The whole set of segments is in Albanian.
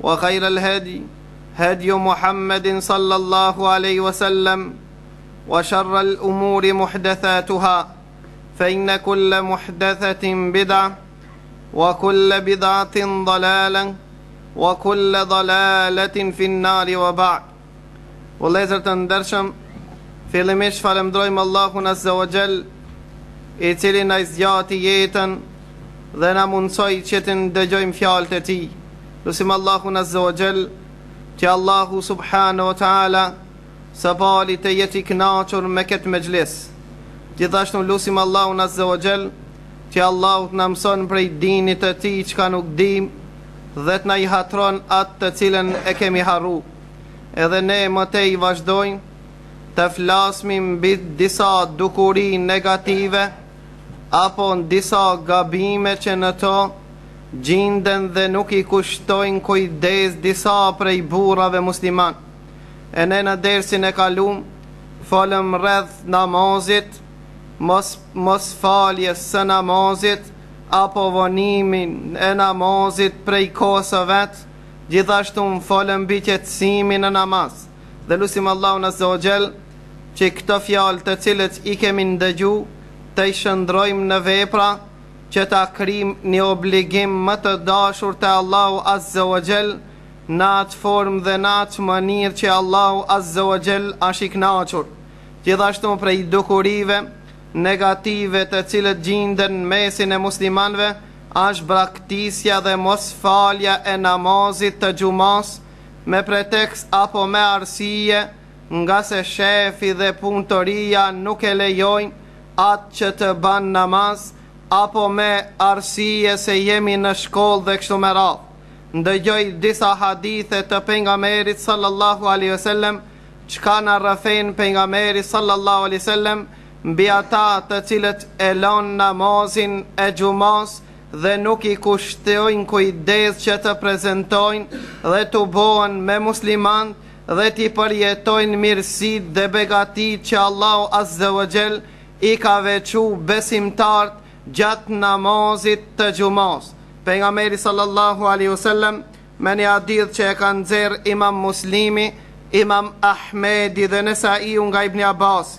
وخير الهدي هدي محمد صلى الله عليه وسلم وشر الأمور محدثاتها فإن كل محدثة بدعة وكل بدعة ضلالا وكل ضلالة في النار وبعد Vëllezër të ndershëm, fillimisht falemdrojmë Allahun Azze ue Xhel, i cili na i zgjati jetën dhe na mundësoi që të ndëgjojmë fjalët e tij. Lusim Allahun Azze ue Xhel, që Allahu Subhanehu ue Teala, së pari të jetë i knaqur me këtë mexhlis. Gjithashtu lusim Allahun Azze ue Xhel, që Allahu të na mëson prej dinit të tij çka nuk dim, dhe të na i hatron atë të cilën e kemi harru. edhe ne më tej vazhdojmë të flasim mbi disa dukuri negative apo disa gabime që në to gjinden dhe nuk i kushtojnë kujdes disa prej burrave muslimanë. E ne në dersin e kalum, folëm rreth namazit, mos, mos faljes së namazit, apo vonimin e namazit prej kohës së vet, Gjithashtu folëm mbi qetësinë në namaz dhe lusim Allahun Azzawajal që këto fjalë të cilat i kemi ndëgju t'i shndërrojmë në vepra që ta kryjmë një obligim më të dashur te Allahu Azzawajal në atë formë dhe në atë mënyrë që Allahu Azzawajal është i kënaqur. Gjithashtu prej dukurive negative të cilat gjinden në mesin e muslimanëve Është braktisja dhe mosfalja e namazit të xhumasë me pretekst apo me arsye ngase shefi dhe punëtoria nuk e lejojnë atë që të bën namaz apo me arsye se jemi në shkollë dhe kështu me radhë ndëgjoji disa hadithe të pejgamberit sallallahu alejhi vesellem çka na rrëfen pejgamberi sallallahu alejhi vesellem Mbi ata të cilët e lanë namazin e xhumasë dhe nuk i kushtojnë kujdes që të prezentojnë dhe tubohen me muslimanët dhe t'i përjetojnë mirësitë dhe begatitë që Allahu azze wa xhell i ka veçu besimtarët gjatë namazit të xhumasë. Pejgamberi sallallahu alejhi wa sellem, në një hadith që e ka nxjerrë Imam Muslimi, Imam Ahmedi dhe Nesaiu nga Ibni Abasi,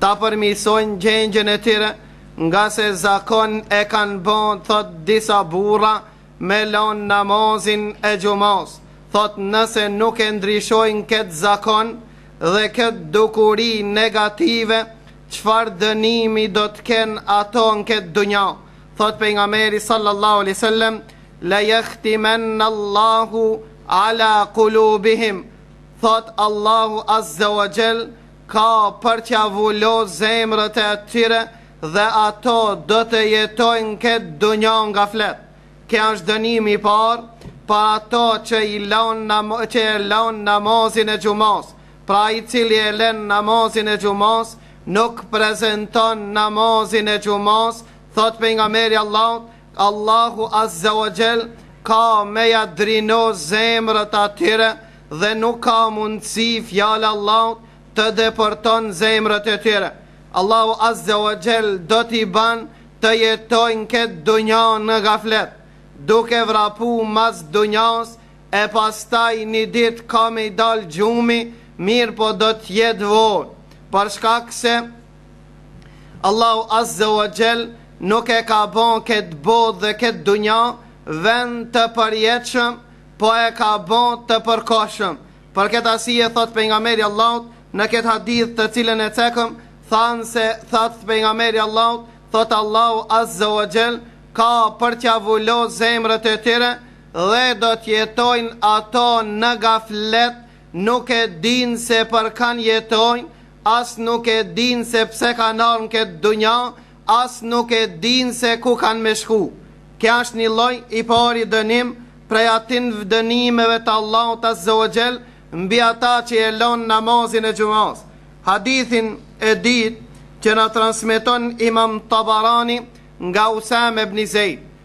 ta përmirësojnë gjendjen e tyre ngase zakon e kanë bo thotë disa burra me lanë namazin e xhumasë thotë nëse nuk e ndryshojnë këtë zakon dhe këtë dukuri negative çfarë dënimi do të kenë ata në këtë dunja thotë pejgamberi sallallahu alejhi vesellem le jahtimenne allahu ala kulubihim Thotë Allahu azze wa xhel, Ka për t'ja vulo zemrët e atyre dhe ato do të jetojnë n'ketë dunja në gaflet. Ky është dënimi i parë për ato që i lanë nam, që e lanë namazin e xhumasë. Pra ai i cili e len namazin e xhumasë nuk prezanton namazin e xhumasë, thotë Pejgamberi i Allahut, Allahu Azza wa Jall ka me ja drino zemrat atyre dhe nuk ka mundësi fjala e Allahut të depërton zemrët e tyre. Allahu Azza wa Jall do t'i ban të jetojnë ketë dunja në gaflet, duke vrapu mas dunjas e pastaj ni ditë ka me i dalë gjumi mirëpo do të jetë vonë për shkak se Allahu Azze wa Xhel nuk e ka bo këtë botë dhe këtë dunja vend të përjetshëm, po e ka bo të përkohshëm. Për këtë arsye thotë Pejgamberi i Allahut në këtë hadith të cilën e cekëm, thanë se thatë Pejgamberi i Allahut, thotë Allahu Azze wa Xhel ka për t'ja vulo zemrët e tyre dhe do të jetojnë ato në gaflet Nuk e dinë se për kan jetojnë, as nuk e dinë se pse kanë ardhë në këtë dunja, as nuk e dinë se ku kanë me shku. Ky asht një lloj i pari dënim prej atinve dënimeve të Allahut azze o xhel mbi ata që e lanë namazin e xhumasë. Hadithin e dytë që na transmeton Imam Tabarani nga Usame ibni Zejd,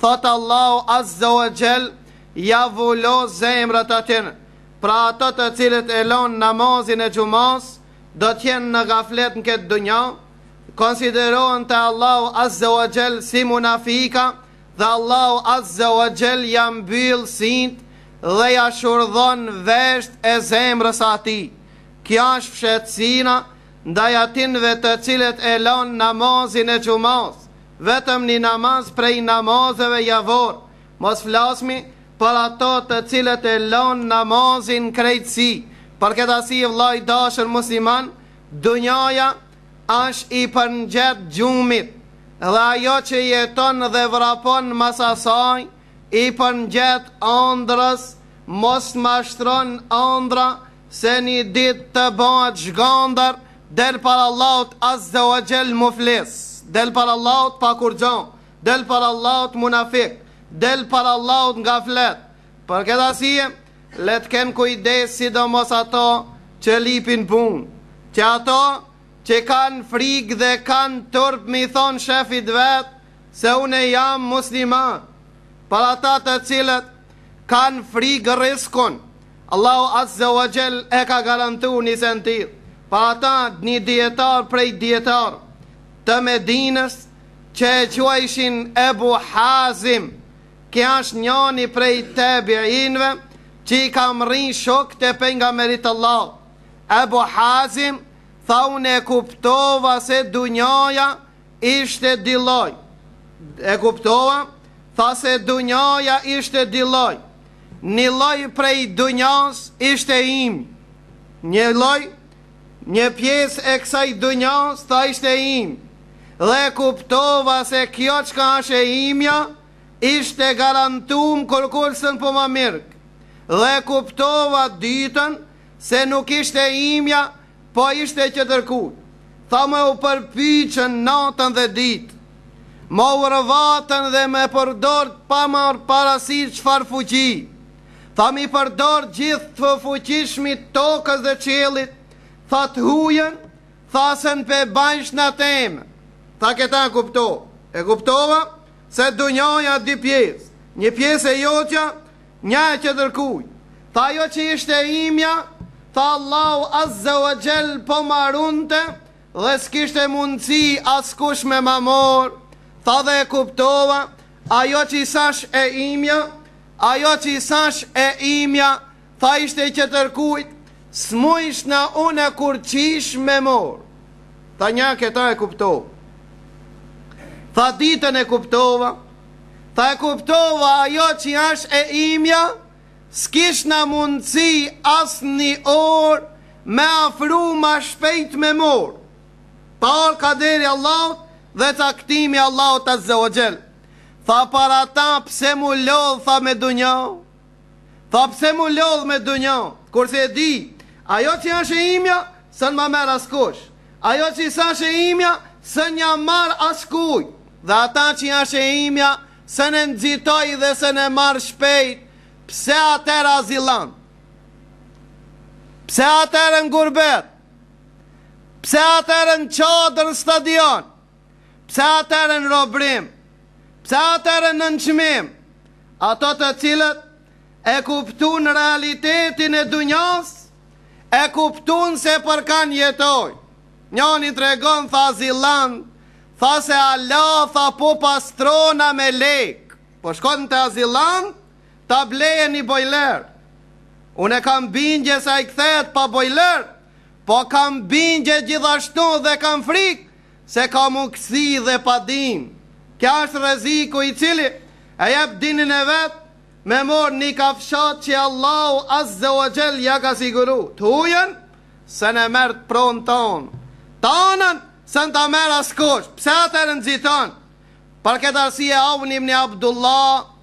Thotë Allahu azze o xhel, ia vulo zemrat atyre, pra ato të cilët e lanë namazin e xhumasë, do të jenë në gaflet në këtë dunja, konsiderohen te Allahu azze o xhel si munafika dhe Allahu azze o xhel ia mbyll sytë dhe ia shurdhon vesht e zemrës atij. Kjo është fshehtësina ndaj atinve të cilët e lanë namazin e xhumasë. Vetëm një namaz prej namazeve javor, mos flasmi për ato të cilët e lanë namazin në krejtësi, për këtë arsye vëlla i dashur musliman, dunjaja është i përngjet gjumit dhe ajo që jeton dhe vrapon mas asaj i përngjet andrrës, mos mashtron andrra Se një ditë të bëhet zhgjandërr del para Allahut azze wa xhel muflis del para Allahut pa kurgjo del para Allahut munafik del para Allahut në gaflet për këtë arsye le të kenë kujdes sidomos ato që lipin punë që ato që kanë frikë dhe kanë turp m'i thanë shefit vet se une jam musliman për ata të cilët kanë frikë rriskun Allahu Azze wa Xhell e ka garantu ni sen tjetër pra ata ni dijetar prej dijetar të Medinës qe e quajshin Ebu Hazim qe asht njani prej Tebiinve qe i ka mrri shokët e Pejgamerit Allahu Ebu Hazim tha un e kuptova se dunjaja ishte di lloj e kuptova tha se dunjaja ishte di lloj Një lloj prej dynjas ishte imi. Një lloj, një pjesë e kësaj dynjas tha ishte imi. Dhe e kuptova se kjo çka është e imja ishte e garantumë kurrkush s'un po ma merr. Dhe e kuptova dytën se nuk ishte e imja Po ishte e qetërkuj. Tha me u përpiqën natën dhe ditë. Me u orvatën dhe me përdor pa marrë parasysh çfarë fuqi. Tha mi përdor gjithë të fuqishmit e tokës dhe qelit. Tha të huajn, tha s'un pe bajshna temen. Tha këta e kupto. E kuptova se dunjaja dy pjesë. Një pjesë e jotja, Nja e qetërkuj, tha ajo që ishte e imja, tha Allahu azze wa xhell po ma runte dhe s'kishte mundësi askush me ma mor, tha dhe e kuptova, ajo që s'ash e imja, ajo që s'ash e imja, tha ishte e qetërkujt, s'mujshna une kurrqysh me mor, tha një këta e kuptova, tha dytën e kuptova, Tha e kuptova ajo që ash e imja S'kishna mundësi asni orë Me afru ma shpejt me mor para kaderit Allahut Dhe caktimit Allahut azze wa xhel Tha pra ata pse mu lodh tha me dunja Tha pse mu lodh me dunja kurse e di ajo që është e imja s'un ma merr askush ajo që s'është e imja s'un ja marr askujt dhe ata që është e imja s'un e nxitoj dhe s'un e marr shpejt pse atëherë azilant pse atëherë në gurbet pse atëherë në çadër në stadion Pse atëherë në robërim? Pse atëherë në nënçmim? Ato të cilët e kuptuan realitetin e dunjas, e kuptuan se për kanë jetojnë. Njani tregon tha azilant, tha se ala tha po pastrona me lekë. Po shkon te azilant ta bleje një bojler. Unë kam bindje se ai kthehet pa bojler, Po kam bindje gjithashtu dhe kam frikë se kam uksi dhe padini. Kjo asht rreziku i cili e jep dinin e vet me morë ni kafshatë qe Allahu azze wa xhell ja ka siguru t'hujën se ne merr pronën tane, tanën s'e, nuk ta merr askush pse atëherë nxiton për ketë arsye Aun ibni Abdullah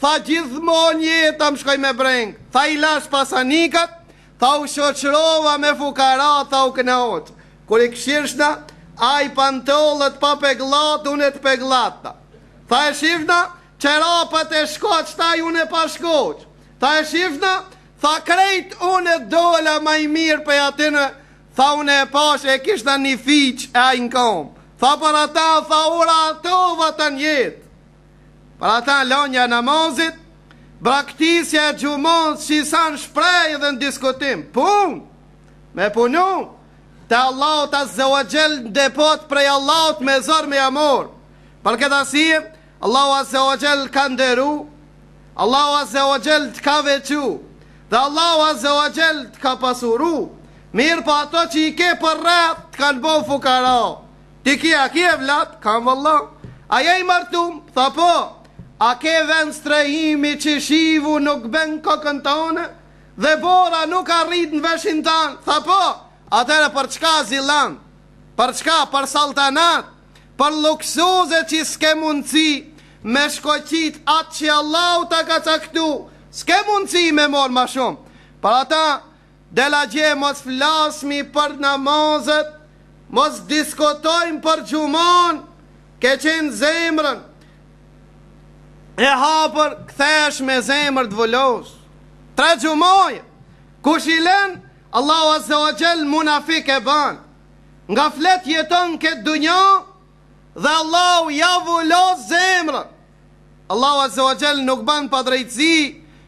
Tha gjithmonë jeta më shkoi me brengë, tha i lashë pasanikat, tha u shoqërova me fukarat, tha u kënaqa. Kur i kqirshna, ai pantollët pa pegllatun, unë të pegllata. Tha e shifna, çerapat e shkoqta, ai unë e pa shkoqë. Tha e shifna, tha krejt unë dola ma i mirë prej atyne, tha unë e pashë e kishna një fiçë e ai në kamë. Tha për ata, tha u rahatova tanë jetën. Për ata lanja e namazit, braktisja e xhumas që vjen n'shprehje dhe në diskutim, punë, me punu, të Allahut Azze wa Xhel në depot prej Allahut me zor me ja marrë. Për këtë arsye, Allahu Azze wa Xhel të ka nderu, Allahu Azze wa Xhel të ka veçu, dhe Allahu Azze wa Xhel të ka pasuru, mirëpo ato që i ke përreth të kanë bo fukara. Ti ki, a ki evlad? Kam valla. A je i martum? Tha po. A ke vend strehimi që shiu nuk bjen në kokën tane? Dhe bora nuk arrin në veshin tanë? Tha po. Atëherë për çka zillan? Për çka? Për salltanat? Për luksuze që s'ke mundësi me shkoqit atë që Allahu ta ka caktu? S'ke mundësi me marrë ma shumë. Për ata E le që mos flasim për namazet mos diskutojmë për xhumanë ke qenë zemrën e hapur, kthehesh me zemër të vulos tre xhuma kush i len Allahu azze o xhel munafik e ban ngase flet jeton n'këtë dunja dhe Allahu ja vulos zemrën Allahu Azza wa Jall nuk ban padrejtësi,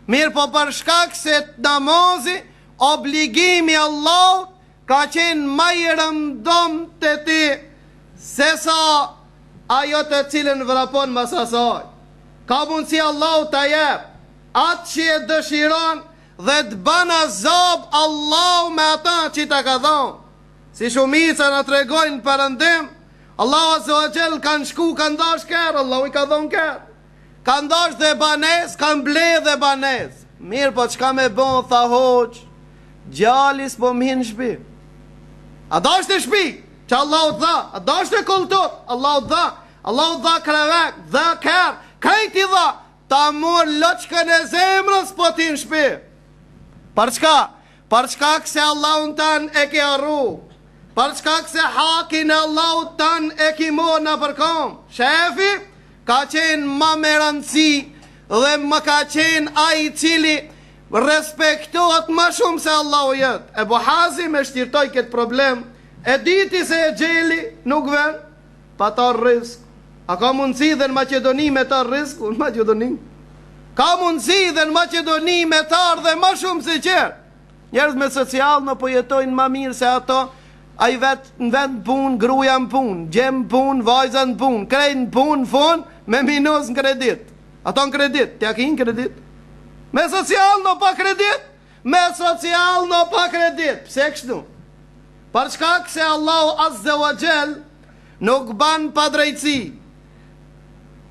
mirëpo për shkak se namazi obligimi i Allahut ka qenë ma i rëndomtë te ti sesa ajo të cilën vrapon mbas asaj. Ka mundësi Allahu ta jep atë që e dëshiron dhe të ban azab Allahu me ata që ta ka dhon. Si shumica na tregojnë në perëndim, Allahu Azza wa Jall kanë shku kanë dashtë kerr, Allahu i ka dhon kerr. Kanë dashtë dhe banesë, kanë ble dhe banesë. Mirë po çka me bo, tha hoxhë, djali s'po mhin në shpi. Ke dashtë e shpi, qe Allahu t'dha, ke dashtë e kolltuk, Allahu t'dha, Allahu dha krevet, dha kerr, krejt t'i dha, ta mor loçken e zemrës s'po t'hin n' shpi. Për çka? Për shkak se Allahun tanë e ki harru, për shkak se hakin e Allahut tanë e ki morë nëpër kam, shefi ka qenë ma me rëndësi dhe ma ka qenë ai i cili respektohet ma shumë se Allahu jot. Ebu Hazim e shqirtoi këtë problem, e diti se exheli nuk vjen, Pa ta ardh rrizk A ka mundësi dhe në Maqedoni me t'ardh rrizk në Maqedoni Ka mundësi dhe në Maqedoni me t'ardh dhe ma shumë se qere Njerëz me social na po jetojnë ma mirë se ato Ai vetë në vend në punë, gruja në punë, djemtë në punë, vajza në punë, krejt në punë, në fund, me minus në kredit. Ato në kredit, qe ku i ki në kredit. Me social në pa kredit, Me social janë pa kredit, pse kshtu? Për shkak se Allahu Azze wa Xhel nuk ban padrejtësi.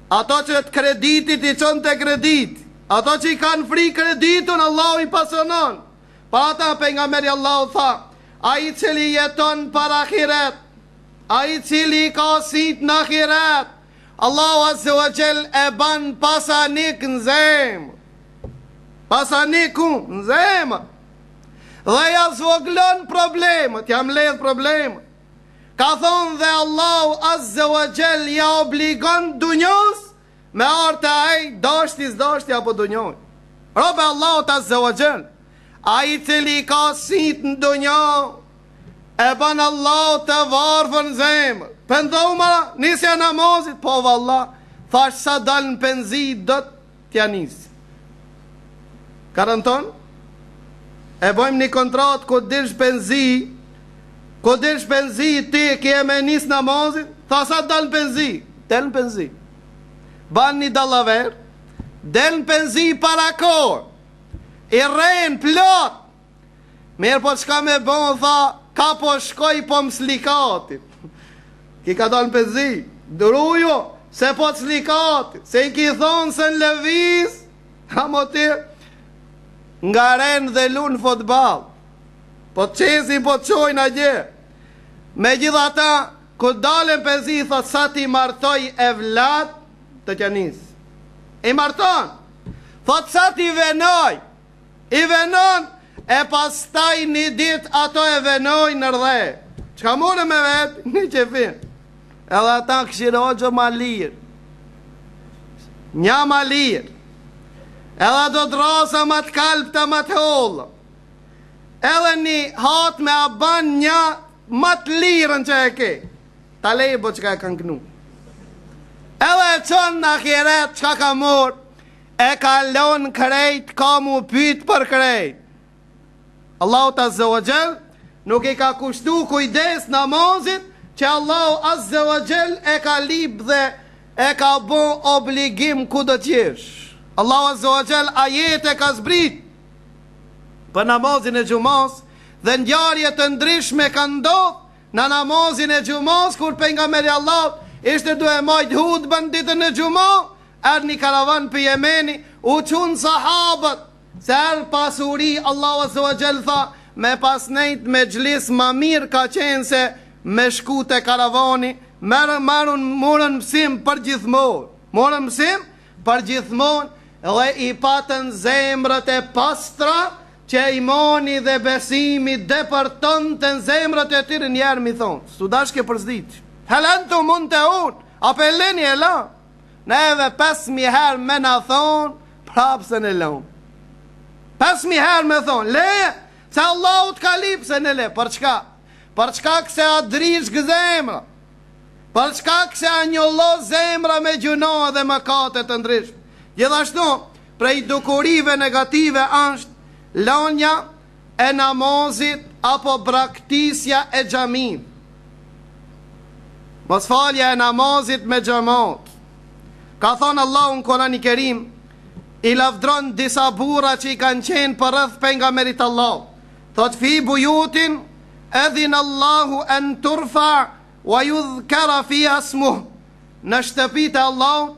Ato që të kreditit i çon në kredit, ato që i kan frikë kreditin Allahu i pasonon. Pra tha pejgamberi Allahu tha, Ai i cili jeton për ahiret, ai i cili i ka sytë në ahiret, Allahu Azze wa Xhell e ban pasanik në zemër. Pasaniku në zemër. Dhe ja zvoglon problemet, ja mbledh problemet. Ka thonë dhe Allahu Azze wa Xhell ja obligon dunjos me ardh te ai dashti s'dashti apo dunjoj. Rob i Allahut Azze wa Xhell, ai i cili ka sytë në dunja, E ban Allahu të varfër në zemër. Pendohu ma nisja namazit, po valla, thash sa dal në penzi do t'ja nis. Garanton? E bëjmë një kontrat kur dilsh penzi, kur dilsh penzi ti ke me nis namazin, tha sa dal në penzi, del në penzi. Ban një dallaver, del në penzi para kohë. I rrenë plot, Mirëpo çka me bo tha ka po shkoj po më slikatin Ky ka dalë në penzi Druju se po të slikatin Se i ki thonë se s'lëviz Ama ti Nga rend dhe lunë fotbal Po të qesin po të çojnë atje Megjithatë Kur dalë në penzi thot sa ti martoj evladt do t'ja nis I marton Thot sa ti venoj I venon e pastaj një ditë ato e venojnë në dhe. Çka more me vet? Një qefin. Edhe ata kshyr hoxhë ma lirë. Nja ma lirë. Edhe do drasa ma të kalbta ma të holla. Edhe një hatme ja ban nja ma të lirën që e ke. talebja çka e kanë kënu. Edhe e çon në ahiret çka ka morë. E ka lon krejt ka mu pyt për krejt Allahu azze ve xhel Nuk i ka kushtu kujdes namazit Që Allahu azze ve xhel e ka lip dhe E ka bo obligim ku do tjesh Allahu azze ve xhel ajete ka zbrit Për namazin e xhumas Dhe ngjarje të ndryshme ka ndodh Në namazin e xhumas Kur pejgamberi i Allahut Ishte duke majt hutben ditën e xhumas Erdh një karavan prej Jemeni, u çunë sahabët, se erdh pasuri, Allahu azze wa xhell tha, me pas nejt n'mexhlis ma mirë ka qenë se me shku te karavani, merrën marrun morën mësim për gjithmonë, morën mësim për gjithmonë dhe i patën zemrat e pastra qe imani dhe besimi depërtonte në zemrat e tyre ni herë mi thonë, s'u dashke për s'dyti, fe hel entum muntehun, apo e leni e lan, Neve pesë mij herë me na thonë, prapë s'e lomë. Pesë mij herë me thonë, leje, se Allahu të ka lip, s'e le, për çka? Për shkak se a ndryshk zemra? Për shkak se a njollos zemra me gjynahe dhe mëkate të ndryshme? Gjithashtu, prej dukurive negative është lonja, e namazit apo braktisja e xhamisë, mos falja e namazit me xhamat. Ka thënë Allahu në Kur'ani Kerim, i lavdron disa burra që i kanë qenë përreth pejgamberit të Allahut, thotë fi buyutin adhina Allahu an turfa wa yudhkara fiha ismuh, në shtëpitë e Allahut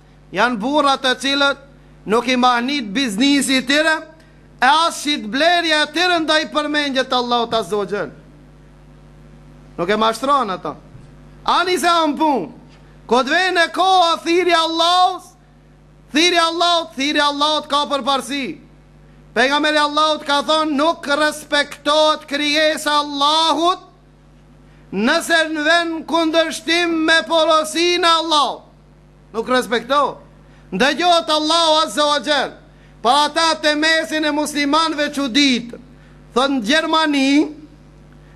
Janë burra të cilët nuk i mahnit biznesi i tyre e as shitblerja e tyre ndaj përmendjes të Allahut Azza wa Jall. Nuk e mashtron ato. Ani se janë n'punë. Kur të vjen koha thirrja e Allahut, thirrja e Allahut, thirrja e Allahut ka përparësi. Pejgamberi i Allahut ka thënë nuk respektohet krijesa e Allahut nëse vjen n'kundërshtim me porosinë e Allahut. Nuk respektohet. Ndëgjohet Allahu Azza wa Jall për ata te mesin e muslimanëve çuditen. Thonë në Gjermani,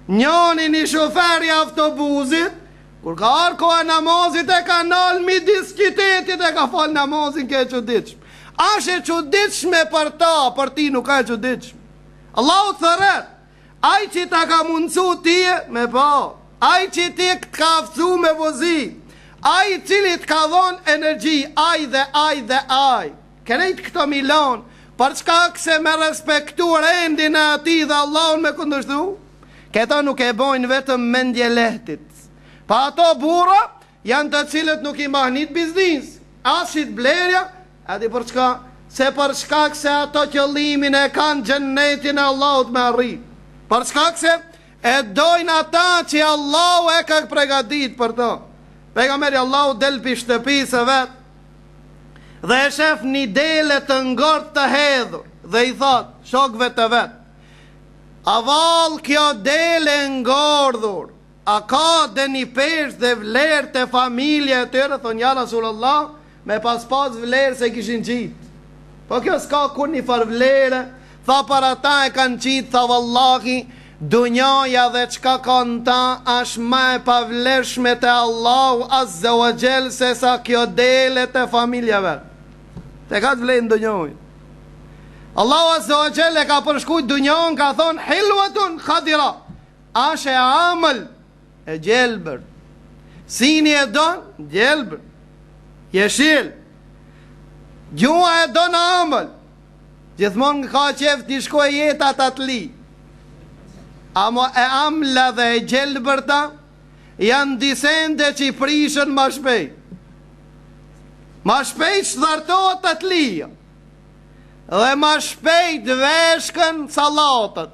njoni një shofer i autobuzit, kur ka ardh koha e namazit e ka nal midis qytetit e ka fal namazin kjo e çuditshme. Asht e çuditshme për ta, për ti nuk ka e çuditshme. Allahu t'thërret, Ai që ta ka mundësu ti me pa, ai që ti t'ka aftësu me vozit, ai i cili t'ka dhonë energji, ai dhe ai dhe ai. Krejt këto m'i lon, për shkak se me respektu rendin e atij dhe Allahun me kundërshtu? Këta nuk e bojnë vetëm mendjelehtit. Pa ato burra, Janë të cilët nuk i mahnit biznisi, as shitblerja, a di për çka, se për shkak se ato qëllimin e kanë xhennetin e Allahut me arrit, për shkak se e dojnë ata që Allahu e ka pregadit për to. Pejgamberi Allahut del pi shtëpisë së vet dhe e shef ni dele të ngordhtë të hedhur dhe i thot shokëve të vet, A vallë kjo dele e ngordhur, A ka doni peshë dhe vlerë te familja e tyre thonë ja Rasulallah me pas pas vlerë s'e kishin qit po kjo s'ka kurnjëfar vlere tha për ata e kan qit tha vallahi dunjaja dhe çka ka në ta asht ma e pavlershme te Allahu azze wa xhel se sa kjo dele te familja e vet te ka vlejt në dunjojë Allahu azze wa xhel e ka përshkrujt dunjon ka thonë hilwatun khadira Ash e amël e gjelbërt Syni e don gjelbër Jeshil Gjuha e don amël Gjithmon na ka qef t'na shkojë jeta tatli Ama e amla dhe e gjelbërta Janë dy sende qi prishen ma shpej Ma shpej thartohet tatlija Dhe ma shpej veshken sallatat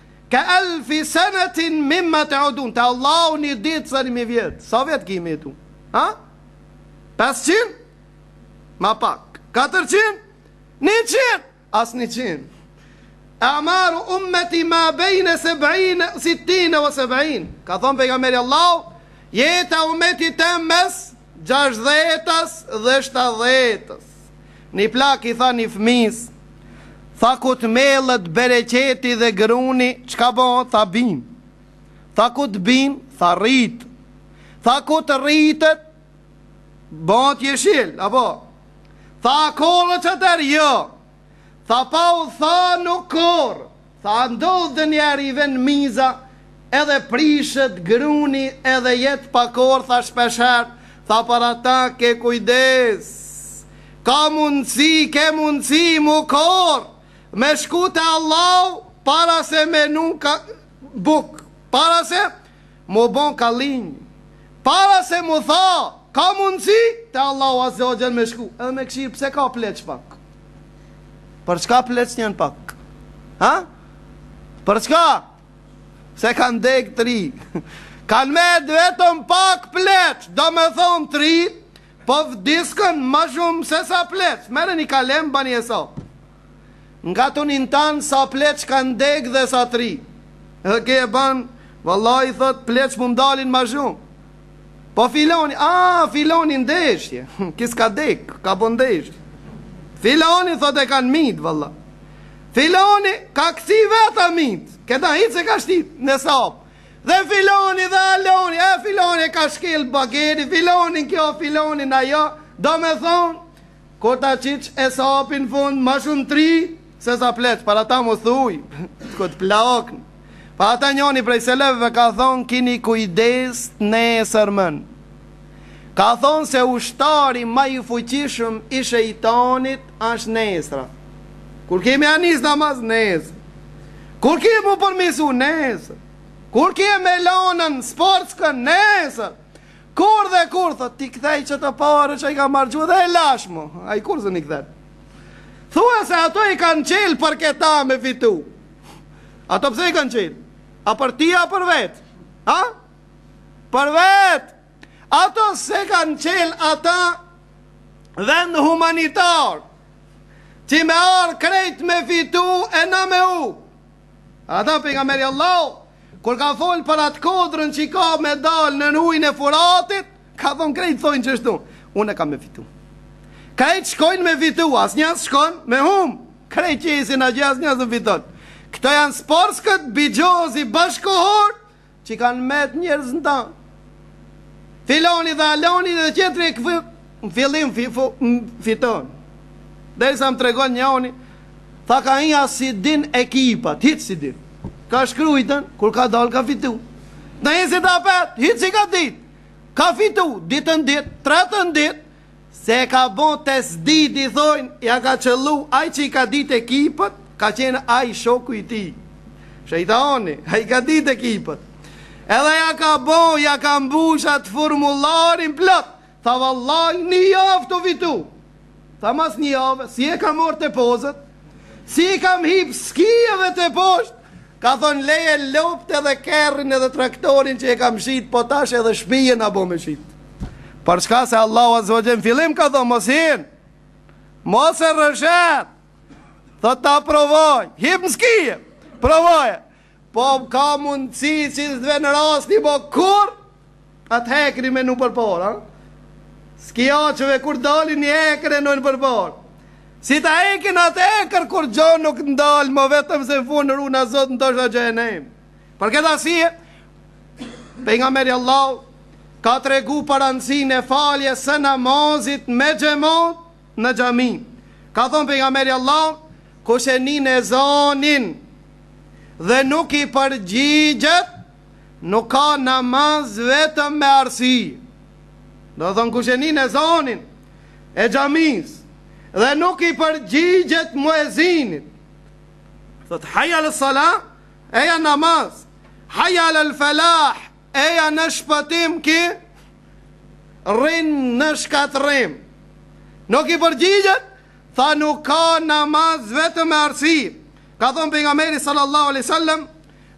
Ke elfi senetin mimma teuddun Te Allahu një ditë sa një mijë vjet Sa vjet ki me jetu Ha? 500? Ma pak 400? 100? As 100 Amaru ummeti ma bejne seb'ine Sittine ve seb'ine Ka thonë pejgamberi Allahut Jeta e ummetit tem mes Gjashtëdhetas dhe shtatëdhetas. Ni plak i tha ni fmis Tha ku të mellet bereqeti dhe gruni çka bon tha bin Tha ku të bin tha rrit Tha ku të rritet Bohet jeshil apo Tha a korret qatherë jo Tha pa u tha nuk korrë Tha ndodh ndonjiherë i ven miza edhe prishet gruni edhe jet pa korr tha shpeshherë tha për ata ke kujdes ka mundsi ke mundsi m'u korr me shku te Allahu para se me nu ka buk para se M'u bo kallinj Para se m'u tha Ka mundësi Te Allahu azze wa xhel me shku Edhe me kshyr Pse ka pleq pak Për çka pleq janë pak Ha Për çka Se kanë dek t'ri Kanë met vetëm pak pleq Do me thonë t'ri Po vdiskën ma shumë se sa pleq Merre një kalem bani hesap N'katunin tan sa pleq kan dek dhe sa t'ri Edhe ke e ban Vallai thot pleq mu m'dalin ma shumë Po filoni aa filoni ndeshje Ki s'ka dek ka bo ndeshje Filoni thot e kan mit valla Filoni ka kthi veta mit Këta hiç s'e ka shti në hesap Dhe filoni dhe aloni e filonin e ka shkel bageri filonin kjo filonin ajo do me thon kur ta qitsh hesapin në fund ma shum t'ri se sa pleq për ata mo thuj kur t'plakna për ata njoni prej selefëve ka thon kini kujdes t'nesërmen ka thonë se ushtari ma i fuqishëm i shejtanit asht nesra. Kur ke me ja nis namaz nesër? Kur ke me u përmisu nesër? Kur ke me lanën sportskën nesër? Kur dhe kur, thot, t'i kthej qato pare që i kam harxhu dhe e lash mo. Ai kurr s'i kthen? Thua se ato i kanë çelë për këta me fitu. Ato pse i kanë çelë? A për ti, a për vetë? A? për vetë, ato s'e kanë çel ata vend humanitar, qi me ardh krejt me fitu e na me hup. Ata Pejgamberi Allahut, kur ka folë për atë kodrën që ka me dalë në ujnë e Furatit, ka thonë krejt thonë qeshtu, unë kam me fitu. Krejt shkojnë me fitu, asnjo s'shkon me humë, krejt qesin gjë, asnjo s'fiton. Këto janë sportskët, bixhozi bashkohor, Që kanë met njerëz në ta. Filoni dhe aloni dhe qetri këfë në fillim fiton. Derisa më tregon njoni, tha ka hi as s'i din ekipat, hiç s'i din. Ka shkrujten, kur ka dalë ka fitu. Ni si tapet, hiç s'i ka ditë. Ka fitu, ditën ditë, tretën ditë, Se e ka bo tesdid i thojnë ja ka qëllu ai që i ka dit ekipët ka qenë ai shoku i tij Shejtani ai ka dit ekipët edhe ja ka bo ja ka mbush atë formularin plot tha vallahi ni javë tu fitu tha mas ni jave si e ka mor teposhtën si i kam hip skijeve teposht ka thon leje lopt edhe kerrin edhe traktorin që e kam shit po tash edhe shpijën a bo me shit Për çka se Allahu Azza wa Jalla n'fillim ka thënë mos hin. Mos se rrëshet. Thot ta provoj. Hip në skije. Provoje. Po ka mundësi që të vjen rasti po kur atë hekrin e vnon përpar, a? Skijashëve kur dalin një hekër e vnon përpar. Si ta hekin atë hekër kurgjo nuk ndal, mo vetëm se n'fun runa zot në dosha xhehenem. Për këtë arsye, pejgamberi Allahu ka tregu për rëndësinë e faljes së namazit me xhamat në xhami. Ka thënë pejgamberi Allahu, kush e nin ezanin dhe nuk i përgjigjet, nuk ka namaz vetëm me arsi. Domethënë kush e nin ezanin e xhamisë dhe nuk i përgjigjet muezinit. Thot hayya lë salat, Eja namaz, Hayy al al falah, eja në shpëtim ki rrin në shkatërrim. Nuk i përgjigjet, tha nuk ka namaz vetëm me arsye. Ka thënë pejgamberi sallallahu alaihi wasallam,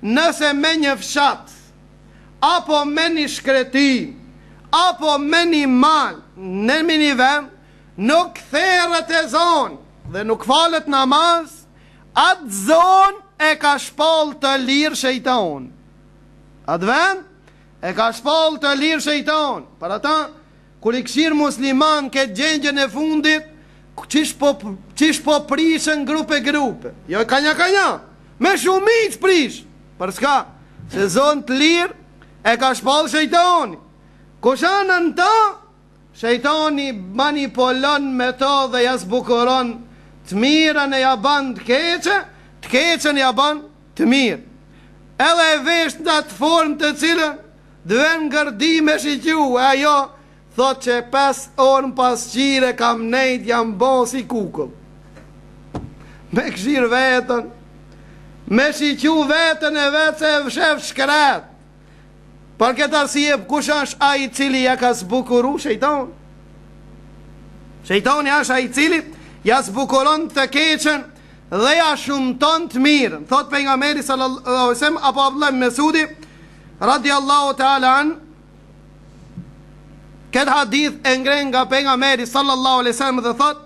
nëse me një fshat apo me një shkreti apo me një mal në një vend nuk thërret ezan dhe nuk falet namaz, Atë zonë e ka shpall të lirë shejtani. Atë vend e ka shpall të lirë shejtani. Për ata, kur i kshir muslimanë këtë gjendjen e fundit, qysh po, qysh po prishën grupe grupe. Jo ka nja ka nja, me shumicë prishë. Për çka? Se zonë të lirë e ka shpall shejtani. Kush janë ata, Shejtani manipolon me to dhe ja zbukuron të mirën e ja ban të keqe, të keqen ja ban të mirë. Edhe e vesh në atë formë të cilën t'vjen gërdi me shiqu e ajo thotë qe pesë orë n'pasqyre kam nejtë jam bo si kukull. Me kshir vetën, me shiqu vetën e vetë se e sheh shkretë. Për këtë arsye kush është ai i cili ia ka zbukuru shejtani? Shejtani është ai i cili ia zbukuron të keqen dhe ia shumton të mirën. Thot pejgamberi sallallahu alaihi wasallam apo Abdullah ibn Mesudi radiallahu ta'ala anhu Këtë hadith e ngre nga pejgamberi sallallahu alaihi wasallam dhe thot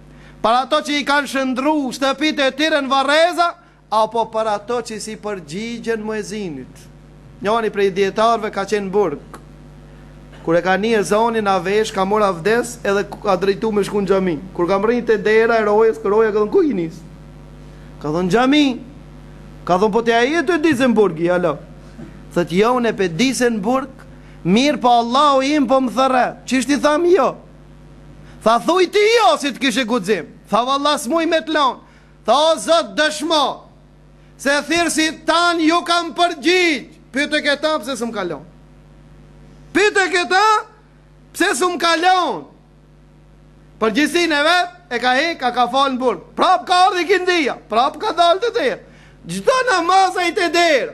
Për ato që i kanë shëndrru shtëpitë e tyre në varreza apo për ato që s'i përgjigjen muezinit. Njani prej dijetarëve ka qenë në burg. Kur e ka ni ezanin në vesh ka marr avdes edhe ka drejtu me shku në xhami. Kur ka mrri te dera e rojes, roja ka thonë ku je nisë? Ka thonë n'xhami. Ka thonë po ti a je tu e di se n'burg je, alo. Thot jo unë pe di se n'burg, mirëpo Allahu im po më thërret. Qysh t'i tham jo? Tha thuj ti jo si të kishe guxim Tha vallah smuj me të lanë Tha o zot dëshmo Se thirrësit tand ju kam përgjigj Pyte këta pse s'më ka lanë Pyte këta pse s'më ka lanë Përgjegjësinë e vet e ka hek e ka falë në burg Prap ka ardhë ikindia Prap ka dalë te dera Çdo namaz ai te dera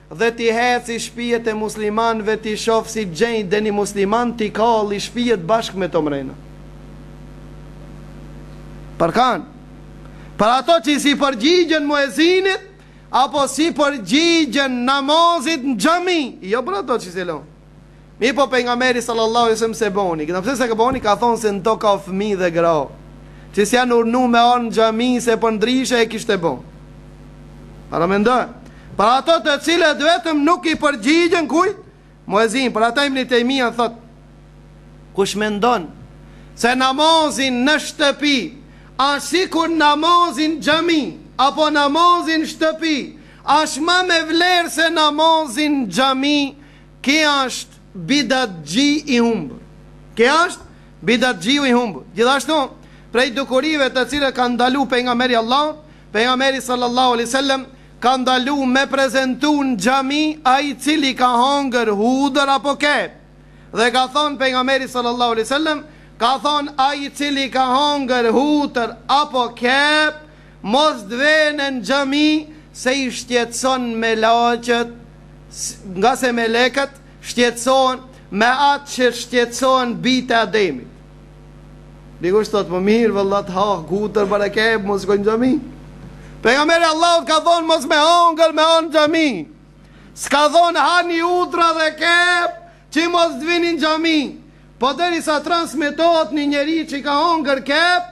dhe t'i heci shpijet e muslimanëve t'i shof si gjenj de ni musliman t'i kalli shpijet bashk me to mrena për kan për ato qi s'i përgjigjen muezinit apo s'i përgjigjen namazit në xhami jo për ato qi s'e lon Mirëpo pejgamberi sallallahu alaihi wasallam s'e boni këta, pse s'e boni ka thonë se në to ka fëmijë dhe gra, që s'janë urnu me ardhë në xhami se përndryshe e kishte bo. Paramendo, për ato të cilët vetëm nuk i përgjigjen kujt? Muezin, për ata Ibn Taymija thot, kush mendon se namazi në shtëpi është sikur namazi n'xhami apo namazi n'shtëpi është ma me vlerë se namazi n'xhami, Ky asht bidatxhi i humbur. Ky asht bidatxhiu i humbur. Gjithashtu, prej dukurive të cilat ka ndalu Pejgamberi i Allahut, Pejgamberi sallallahu alejhi wasallam ka ndalu me prezentu në xhami ai i cili ka hangër hudhër apo kep. Dhe ka thonë Pejgamberi sallallahu alejhi wasallam, ka thonë ai i cili ka hangër hudër apo kep, Mos t'vjen në xhami se i shqetëson melaqet ngase melekët shqetësohen me atë që shqetësohen bijtë e Ademit. Dikush thotë, më mirë valla të ha hudër apo kep mos shkoj në xhami. Pejgamberi i Allahut ka thonë mos me hongër me ardh n'xhami. S'ka thonë hani hudra dhe kep që mos të vini në xhami. Po derisa transmetohet një njeri që ka hongër kep,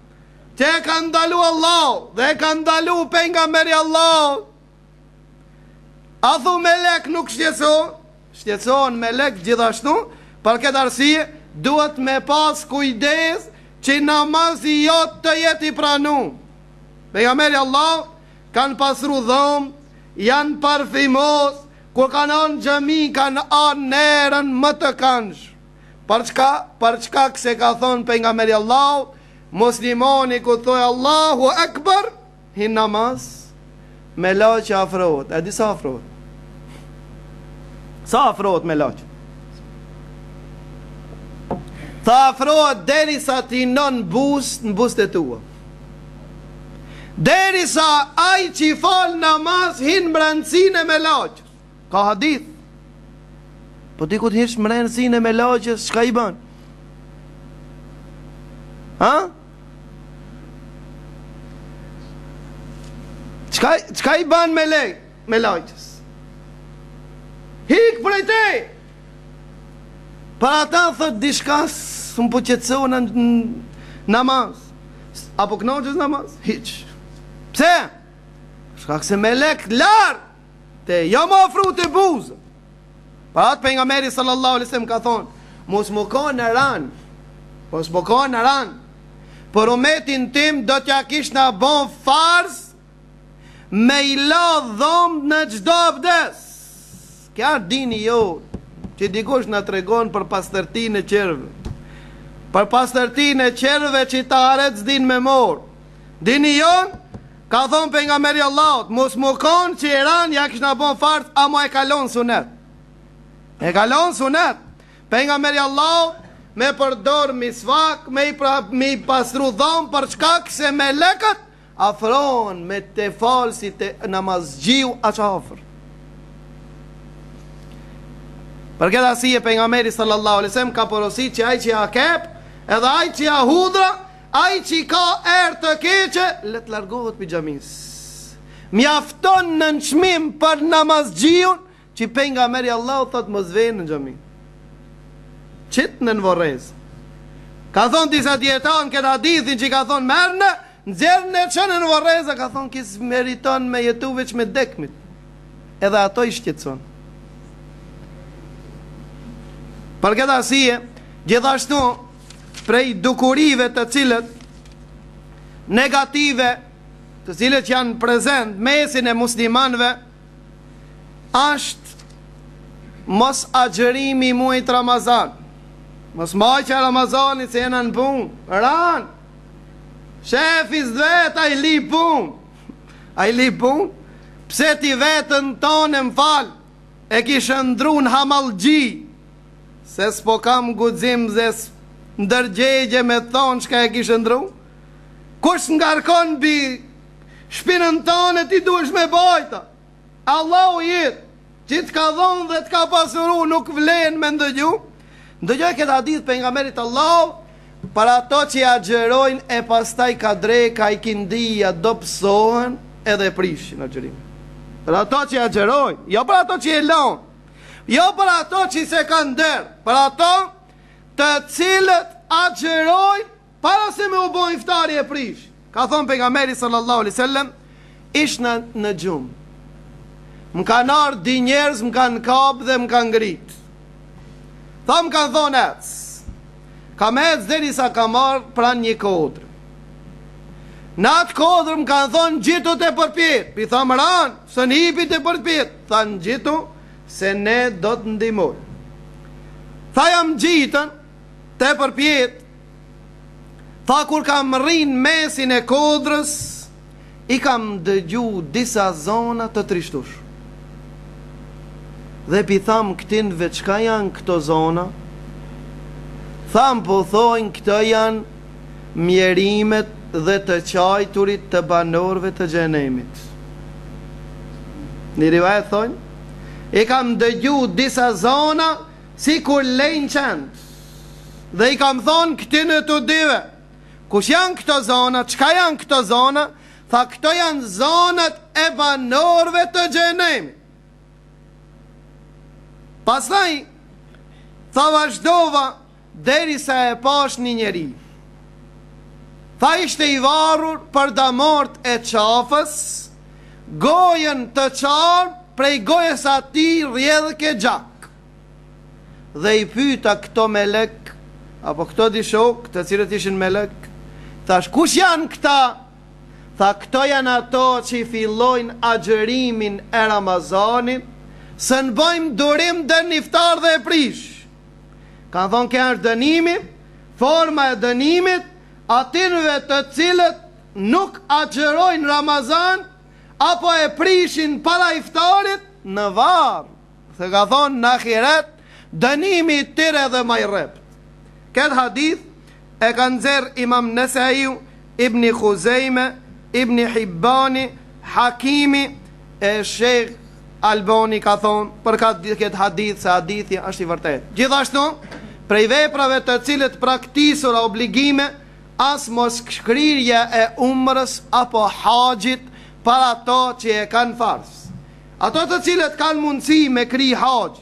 Që e ka ndalu Allahu dhe e ka ndalu pejgamberi i Allahut. A thu melek nuk shqetësohen? Shqetësohen melek gjithashtu, për këtë arsye duhet me pas kujdes që namazi jot të jetë i pranum. Pejgamberi i Allahut kanë pastru dhomët, janë parfimos, kur kanë ardh n'xhami, kanë ardh në erën më të këndshme. Për çka, për shkak se ka thonë Pejgamberi i Allahut, muslimani kur thotë Allahu Ekber, hin n'namaz, melaqja afrohet, e di sa afrohet? Sa afrohet melaqja? Tha afrohet derisa t'i vnon buzët në buzë të tua. Derisa aj që i fal namaz, hin mrendësinë e melaqes. Ka hadith. Po ti kur të hish mrendësinë e melaqes, çka i ban? Ha? Qka, qka i ban melej, melaqes? Hik prej teje! Për ata thotë diçka s'më po qetëson namazi. Apo kënoqesh n'namaz? Hiç. Pse? Shkak se melek larg! Te jam afru te buzë. Prandaj pejgamberi sallallahu alaihi wasallam ka thonë, mos me kon e ran. Mos me kon e ran. Për umetin tim do t'ja kish na bon farz me i la dhomt në çdo abdes. Kjo a dini jonë që dikush na tregon për pastërtinë e qerve. Për pastërtinë e qerve qi taret s'din me marr. Dini jonë Ka thon pejgamberi Allahut mos me kon që e ran ja kishna bo farz ama e ka lon sunet e ka lon sunet pejgamberi Allahut me përdor misvak me i pra me i pastru dhomt për shkak se melekët afrohen me te fal si te namazxhiu aq afër për këtë arsye pejgamberi sallallahu alaihi wasallam ka porosit që ai që ha qep edhe ai që ha hudhra Ai që ka erë të keqe, le të largohet prej xhamisë. Mjafton nënçmim për namazxhiun që pejgamberi i Allahut thotë mos vjen në xhami. Qitne n'vorreza. Kan thonë disa dijetarë këtë hadithin që i ka thonë merrne, nxjerrne çone n'vorreza, ka thonë ky s'meriton me jetu veç me dekmit. Edhe ato i shqetëson. Për këtë arsye, gjithashtu prej dukurive të cilat negative të cilat janë prezent n'mesin e muslimanëve është mos agjërimi i muajt Ramazan mos majtja e Ramazanit se jena në pun ran shefi s'vet a je n'pun a je n'pun pse ti veten tone më fal e ki shëndru në hamalgji Se po kam guxim dhe ndërgjegje me thonë çka e ki shëndru? Kush t'ngarkon mbi shpinën tone ti duhesh me bajt, a Allahu jyt që t'ka dhonë dhe t'ka pasuru nuk vlenë me ndëgju. Ndëgjo këtë hadith t'pejgamberit Allahut për ato që agjërojnë e pastaj ka dreka ikindija dobësohen edhe prishin agjërimin. Për ato që agjërojnë, jo për ato që e lanë. Jo për ato që s'e kanë dert, për ato të cilët agjërojnë para se me u bo iftari e prishin. Ka thonë pejgamberi sallallahu alaihi wasallam, ishna në gjumë. Më kanë ardhë dy njerëz, më kanë kapë dhe më kanë ngritë. Tha më kanë thonë ec. Kam ecë derisa kam ardhë pranë një kodrë. Në atë kodrë më kanë thonë ngjitu te përpjetë. Pi tham ran, s'un hipi te përpjetë. Thanë gjithu, se ne do të ndihmojmë. Tha jam ngjitën tepërpjetë, tha kur kam mrri në mesin e kodrës, i kam dëgju disa zona të trishtushme. Dhe pi tham këtynve çka janë këto zona, tham po thojnë këto janë, mjerimet dhe të qajturit të banorëve të xhenemit. Një rivajet thojnë, i kam dëgju disa zona sikur lehin qentë, dhe i kam thonë këtyne të dyve, kush janë këto zona, çka janë këto zona, tha këto janë zonat e banorëve të xhenemit. Pastaj, tha vazhdova, Derisa e pashë një njeri. Tha ishte i varur për damorët e qafës, gojën të çarë prej gojës atij rrjedhke gjak. Dhe i pyeta këto melekë, apo këto dy shokë, të cilët ishin melekë, thashë kush janë këta? Tha këto janë ato që i fillojnë agjërimin e Ramazanit, s'un bajnë durim deri n'iftar dhe e prishin. Ka thonë kjo është dënimi, forma e dënimit atynve të cilët nuk agjërojnë Ramazan apo e prishin para iftarit në varr, se ka thonë në ahiret dënimi i tyre edhe ma i rreptë. Këtë hadith E ka nxjerrë Imam Nesaiu, Ibni Huzejme, Ibni Hibbani, Hakimi, e Shejh Albani ka thonë për këtë hadith se hadithi është i vërtetë. Gjithashtu, prej veprave të cilët praktisura obligime asht moskryerja e umrës apo haxhit për ato që e kanë farz. Ato të cilët kanë mundësi me kry haxh,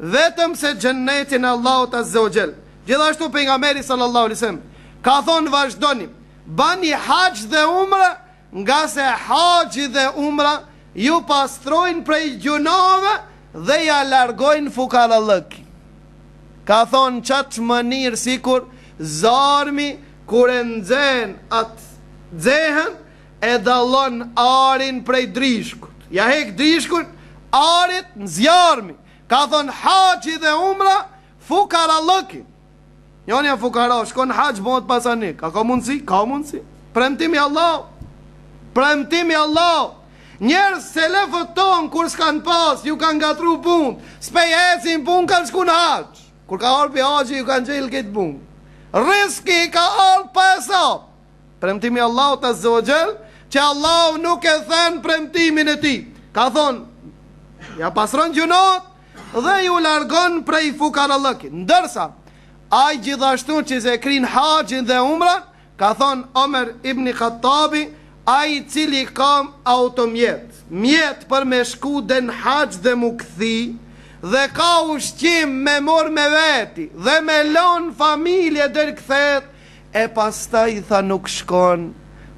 Vetëm se xhennetin e Allahut azze ue xhel. Gjithashtu pejgamberi sallallahu alejhi ve sellem ka thonë vazhdoni bani haxh dhe umra ngase haxhi dhe umra ju pastrojnë prej gjynaheve dhe jua largojnë fukarallëkin. Ka thonë qat mënyrë sikur zjarmi kur e nxen atë xehen E dallon arin prej ndryshkut. Ja hek ndryshkun arit zjarmi. Ka thënë haxhi dhe umra fukarallëki. Njoni fukara, shkon haxh bëhet pasanik. A ka mundësi? Ka mundësi. Premtim i Allahut. Premtim i Allahut. Njerëz, selefët tonë kur s'kan pas, ju kanë ngatrru punët. S'pej ecin punët kanë shku në haxh. Kur ka ardhur pi haxhi ju kanë çel këto punë. Rrisku ka ardhur pa hesab. Premtimi i Allahut Azze wa Xhell, që Allahu nuk e then premtimin e Tij. Ka thonë, ja pasron gjunot dhe ju largon prej fukarallëkit. Ndërsa, ai gjithashtu që se krin haxhin dhe umran, ka thonë Omer ibn Khattabi, ai i cili ka automjet, mjet për me shku der në haxh dhe mu kthi, dhe ka ushqim me mor me veti dhe me lon familjes deri kthehet, E pastaj tha nuk shkon,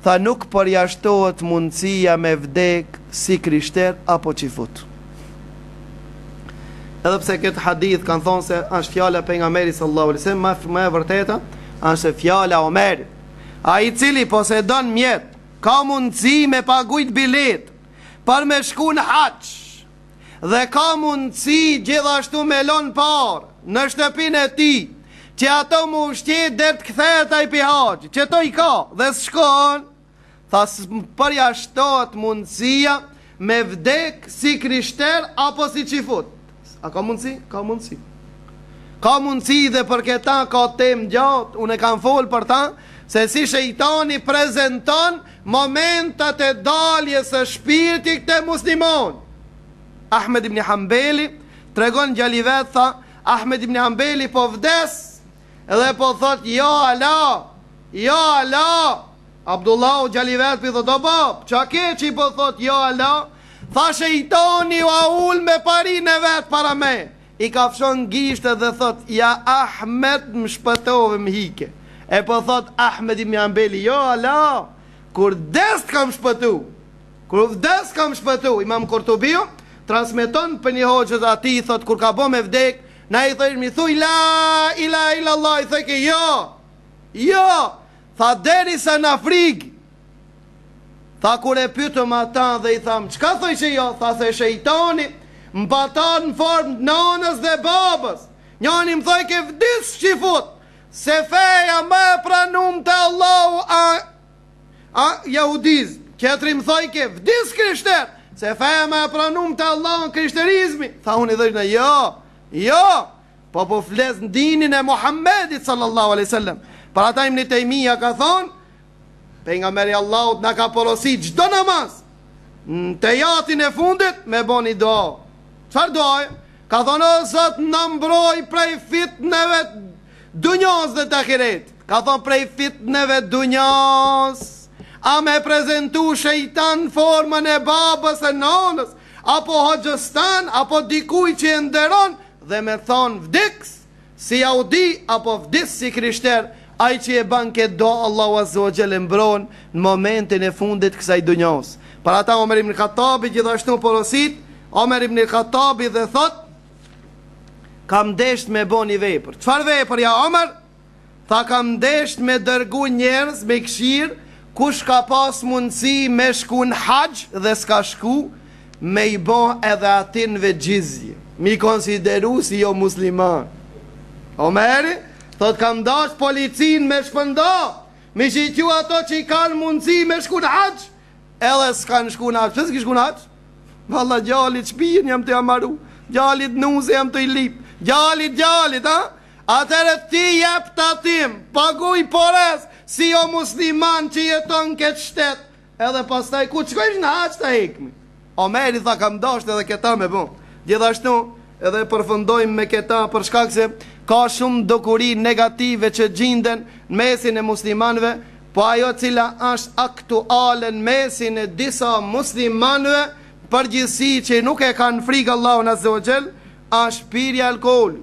tha nuk përjashtohet mundësia me vdek si krishter apo çifut. Edhe pse këtë hadith kanë thonë se është fjala e pejgamberit sallallahu alaihi wasallam, më e vërteta është se fjala e Omerit. Ai i cili posedon mjet, ka mundësi me pagujt biletë për me shku në haxh. dhe ka mundësi gjithashtu me lënë parë në shtëpinë e tij, që ato mu ushqy der të kthehet ai pi haxhi, që to i ka dhe s'shkon, tha s'përjashtohet mundësia me vdek si krishter apo si çifut. A ka mundësi? Ka mundësi. Ka mundësi dhe për këta ka temë gjatë, unë e kam folë për ta, se si shejtani prezenton Momentet e daljes së shpirtit te musliman Ahmed ibn Hambeli tregon djali vet tha Ahmed ibn Hambeli po vdes edhe po thot jo ala jo ala Abdullahu djali vet pi thot o bab ça ke qi po thot jo ala tha shejtani ua ul me parinë e vet para me I kafshon gishtet dhe thot, ja Ahmed më shpëtove më hike. E po thot Ahmed ibn Hanbeli, jo ala, kur vdes të kam shpëtu. Kur vdes të kam shpëtu. Imam Kurtubiu transmeton për një hoxhë të tij thot kur ka bo me vdek, na i thojmi thuj la ilahe illallah, i thojke jo, jo, tha derisa na frigoi, Tha kur e pytëm ata dhe i thamë çka thojshe jo tha se shejtani m'u ba tan në formë të nanës dhe babës njani më thojke vdis çifut se feja më e pranume te Allahu a jahudizmi tjetri më thojke vdis krishter se feja më e pranume te Allahu a krishterizmi tha unë i thojsha jo jo po po vdes në dinin e Muhammedit sallallahu alai sallam për ata ibni Tejmija ka thonë Pejgamberi i Allahut na ka porositë çdo namaz në tehijatin e fundit me bo një dua. Çfarë duaje? Ka thonë o Zot na mbroj prej fitneve dunjos dhe t'ahiretit. Ka thonë prej fitneve dunjos. A me prezentu shejtan formën e babës e nonës, apo hoxhës tan, apo dikuj që e nderon dhe me thonë vdis. Si jahudi apo vdis si krishter ai që e ban ket do Allahu azze o xhel e mbron n momentin e fundit kësaj dunjos për ata Omer ibn Khattabi gjithashtu porosit Omer ibn Khattabi dhe thot kam desht me bo një vepër çfar vepër ja Omer Tha kam deshtë me dërgu njerëz me kshir kush ka pas mundësi me shku në haxh dhe ska shku me i bo edhe atynve xhizje mi konsideru si jo musliman Omeri thot kam dasht policin me shpërnda mi shiqu ato që i kan mundësi me shku në haxh edhe skan shku në haxh pse ski shku në haxh valla gjalit shpijën jam tu ja maru gjalit nuse jam tu i lyp gjalit gjalit a Atëherë ti jep tatim, paguj porez si jo musliman që jeton në këtë shtet, edhe pastaj kur të shkojsh në haxh ta hekmi. Omeri tha kam dashtë edhe këta me bo. Gjithashtu edhe përfundojmë me këta për shkak se ka shumë dukuri negative që gjinden në mesin e muslimanëve, po ajo e cila është aktuale në mesin e disa muslimanëve përgjithësi që nuk e kanë frikë Allahun Azza wa Jell, është pirja e alkoolit.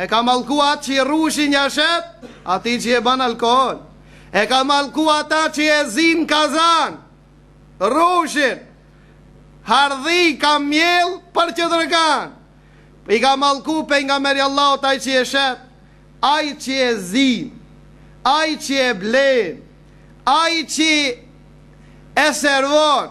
E ka mallku atë që i rrushin ja shet atij që e ban alkool e ka mallku ata që e zin kazan rrushin hardhi ka mjell për që drgan i ka mallku pejgamberi Allahut ai që e shet ai që e zin ai që e blen ai që e servon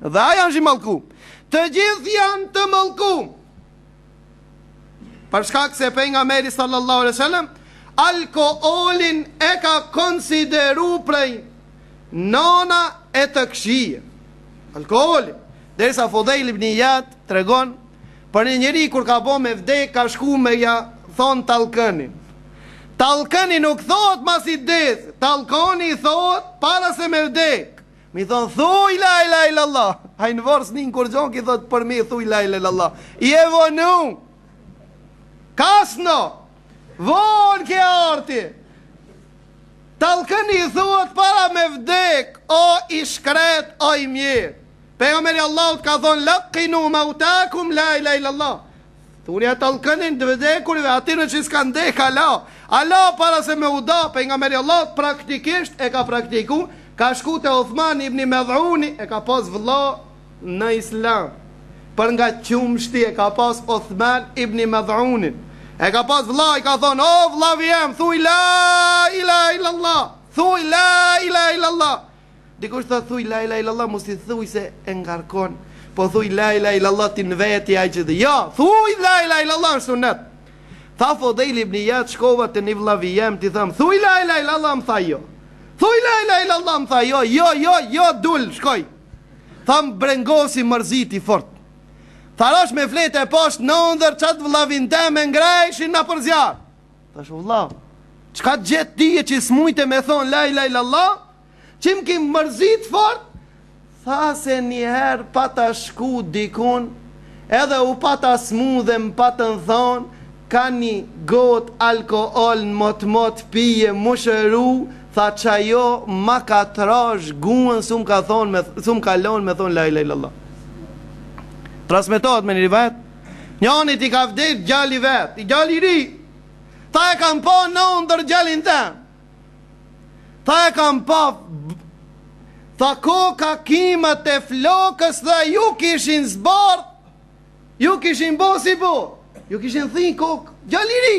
Dhe ai është i mallku. Të gjithë janë të mallku. Për shkak se pejgamberi sallallahu alaihi wasallam alkoolin e ka konsideru prej nana e të kshijave. Alkoolin. Derisa Fudhejl ibn Iyad tregon për një njeri kur ka bo me vdek ka shku me ja thon talkinin. Talkini nuk thohet masi des, talkini thohet para se me vdek. Me i thonë thuj la ilahe illallah Ai në varë s'nin kurgjo hin ki thotë po m i thuj la ilahe illallah I e vonu Kasno Vonë ke ardh ti Talkini thuhet para me vdek O i shkret o i mjer Pejgamberi i Allahut ka thonë Lekkinu meutakum la ilahe illallah Thunja talkinin të vdekurve atyre që s'kanë dekë ala. Ala para se me u da, pejgamberi i Allahut praktikisht e ka praktiku, ka shku te Uthman ibni Med'uni, e ka pas vëlla në Islam, por nga qumshti e ka pas Uthman ibni Med'unin, e ka pas vëlla, i ka thonë, o vëllavi jem, thuj la ilahe illallah, thuj la ilahe illallah, Dikush tha thuj la ila ilallah mos i thuj se e ngarkon po thuj la ila ilallah ti në veti aq dhe jo thuj la ila ilallah është sunet tha Fudejl ibn Ijad shkova te një vllavi jem t'i tham thuj la ila ilallah më tha jo thuj la ila ilallah më tha jo jo jo jo dul shkoj tha m'brengosi m'mërziti fort tha rash me flet e pash n'ondërr qat vllavin tem e ngrejshin nëpër zjarr Thash o vlla, çka të gjet ty që s'mujte me thonë la ila ilallah, që më ke mërzit fort, tha se njëherë pata shku dikun, edhe u pata smu dhe më patën thonë, ka një gotë alkool në mot mot pije m'u shëru, tha qajo ma ka trash guhën s'um ka thonë, s'um ka lonë me thonë la ila ilallah. Transmetohet me një rivajet, Njanit i ka vdek djali vet, i djali i ri. Tha e kam pa në ëndër djalin tem. Tha e kam pa Tha koka kimet e flokës dhe ju kishin zbardh Ju kishin bo si borë Ju kishin thin kokë Djal i ri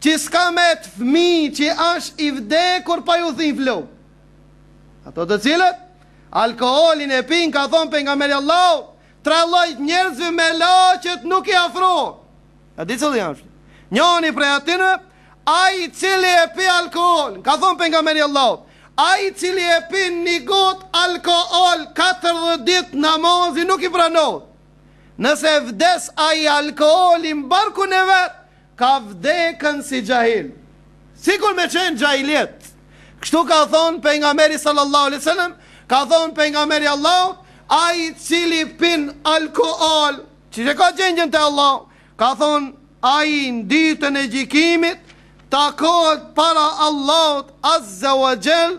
Qi ska met fmi qi ash i vdekur pa ju thin flu ata të cilët alkoholin e pin ka thon pejgamberi i Allahut tre lloj njerzve melaqet nuk i afrohen a di cilt jan njani prej atyne ai i cili e pi alkoholin ka thon pejgamberi i Allahut ai i cili e pin ni got alkohol katërdhjetë dit namazi nuk i pranohet nëse vdes ai alkoholi në barkun e vet Ka vdekën si xhahil. Sikur me qenë xhahiliet. Kështu ka thonë Pejgamberi sallallahu alejhi ve sellem, ka thonë Pejgamberi i Allahut, ai i cili pin alkool, si e ka gjendjen te Allahu, ka thonë ai në ditën e gjykimit takohet para Allahut azza wa jall,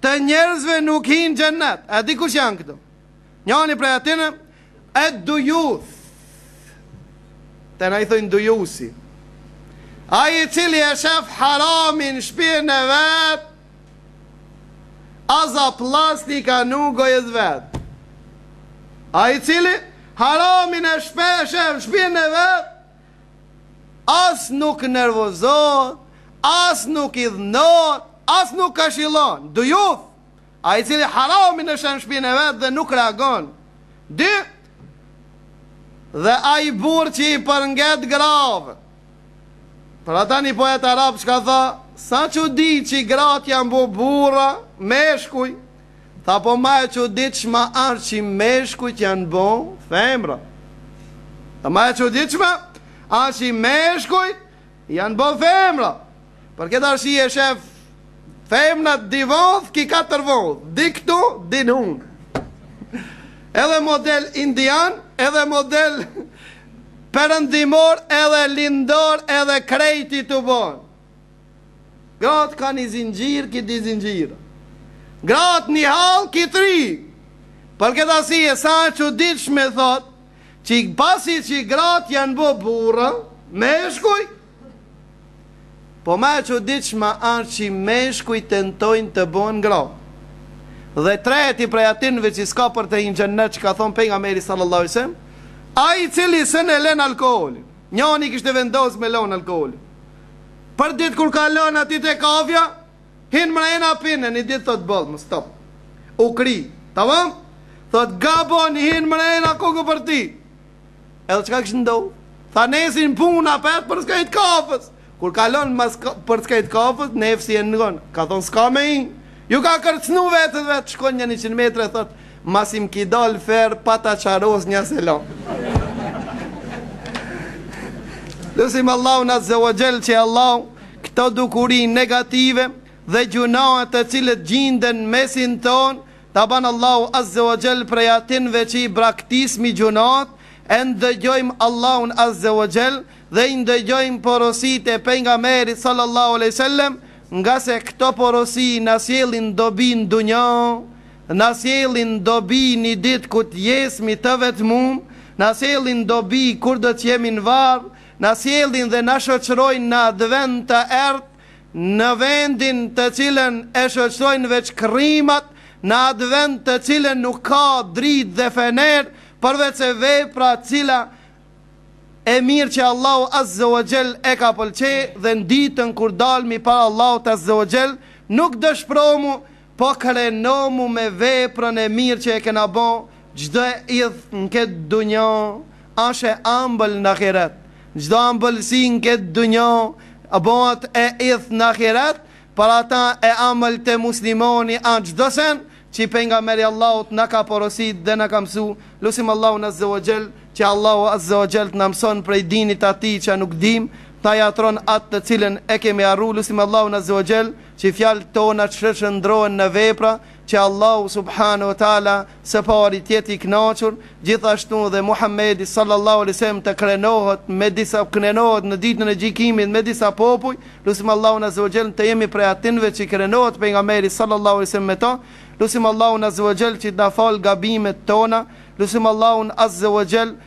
Të njerëzve nuk hinë n'xhennet. A di kush janë këto? Njani prej atyre Ed Dujuth. Te na i thojnë Dujusi. Ai i cili e shef haramin n'shpinë e vet. Aza plastika nuk gojës vet. Ai i cili haramin e shef n'shpinë e vet. as nuk nervozohet, as nuk idhnohet, as nuk këshillon. Dujuth, Ai i cili haramin e sheh n'shpinë e vet dhe nuk reagon. Dy, Dhe ai burrë që i përnget grave. Për ata një poet arab çka tha, s'a çudi që gratë janë bo burra, meshkuj, Tha po ma e çuditshma asht qi meshkujt janë bo femra Tha ma e çuditshma asht qi meshkujt janë bo femra Për ket arsye e shef femrat dy vath ki katër vath dy ktu dy n'hun Edhe model indian edhe model perëndimor edhe lindor edhe krejti tu bon. Gratë kanë një zinxhir, ki dy zinxhira. Gratë një hallk, ki tri. Për këtë arsye sa e çuditshme thotë që pasi që gratë janë bë burra, meshkuj. Po ma e çuditshme është që meshkuj tentojnë të bëhen gra. Dhe i treti prej atinve që s'ka për të hi n'xhennet që ka thonë pejgamberi sallallahu alajhi wasallam, ai i cili s'e len alkoolin. Njani kishte vendos me lanë alkool Për dit kur kalon aty te kafja Hin mrena pin e një dit thot boll ma stop U kri Tamam Thot gabon hin mrena kokë për ty Edhe çka kish ndodh Tha nesër puna apet përskajt kafës Kur kalon mas përskajt kafës, nefsi e ngon, ka thonë s'ka me hi, ju ka kërcnu vetëve, shkon nja njëqind metra e thotë, masi m'ki dalë fer, po ta qeras nja selam. Lusim Allahun Azze wa Xhel që Allahu këto dukuri negative dhe gjunaat të cilët gjinden n'mesin ton, t'na ban Allahu Azze wa Xhel prej atinve që i braktismi gjunaat, e ndëgjojmë Allahun Azze wa Xhel, dhe i ndëgjojmë porositë e Pejgamberit sallallahu alejhi sellem, ngase këto porosi na sjellin dobi në dunja, na sjellin dobi një ditë kur të jesmi të vetmun, na sjellin dobi kur do të jemi në varr, na sjellin dhe na shoqërojnë në atë vend të errtë, në vendin të cilën e shoqërojnë veç krimat, në atë vend të cilën nuk ka dritë dhe fener, përveçse vepra të cila e mirë që Allahu azze wa xhel e ka pëlqe dhe në ditën kur dalmi para Allahut azze wa xhel nuk dëshpromu po krenomu me veprën e mirë që e kena bo çdo e idht në këtë dunja ash e ambël në ahiret çdo ambëlsi në këtë dunja bohet e idht në ahiret Për ata e amël te muslimoni a çdo sen qi pejgamberi i Allahut na ka porosit dhe na ka mësu, lusim Allahun azze wa xhel që Allahu azze wa xhel të na mëson prej dinit atë që nuk dimë, të na kujton atë të cilën e kemi harru, lusim Allahun azze wa xhel qi fjalët tona të shndrrohen në vepra, që Allahu subhanehu wa taala Së pari, të jetë i kënaqur, gjithashtu dhe Muhamedi sallallahu alejhi ve sellem të krenohet me disa krenohet në ditën e gjykimit me disa popuj, lusim Allahun azze o xhel të jemi prej atinve që krenohet pejgamberi sallallahu alejhi ve sellem me ta, lusim Allahun azze o xhel që të na falë gabimet tona, lusim Allahun azze o xhel